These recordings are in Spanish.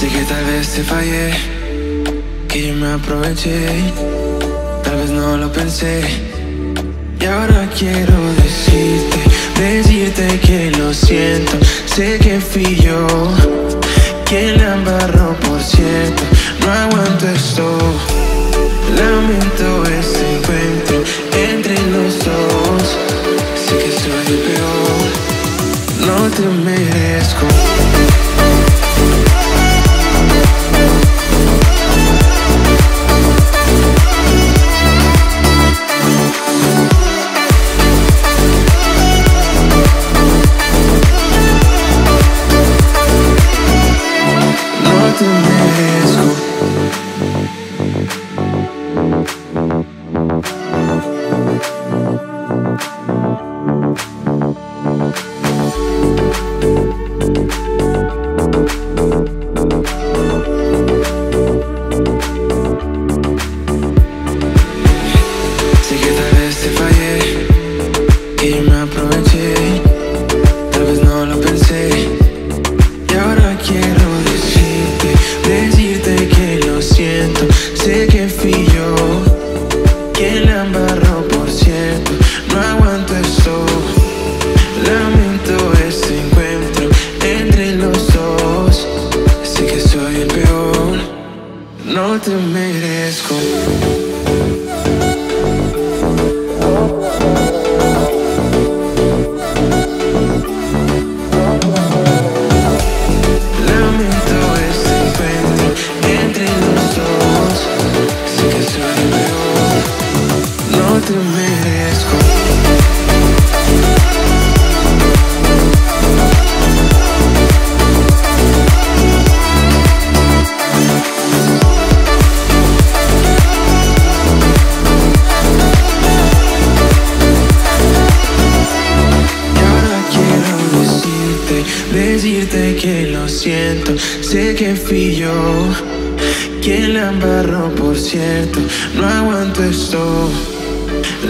te fallé, que yo me aproveché, tal vez no lo pensé. Y ahora quiero decirte, decirte que lo siento, sé que fui yo quien la embarró, por cierto, no aguanto esto. Lamento este encuentro entre los dos, sé que soy el peor, no te merezco. Siento, sé que fui yo quien la embarró, por cierto, no aguanto esto. Lamento este encuentro entre los dos, sé que soy el peor, no te merezco. Decirte, que lo siento, sé que fui yo quien la embarró, por cierto, no aguanto esto.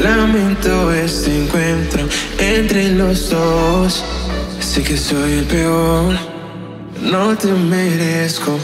Lamento este encuentro entre los dos, sé que soy el peor, no te merezco.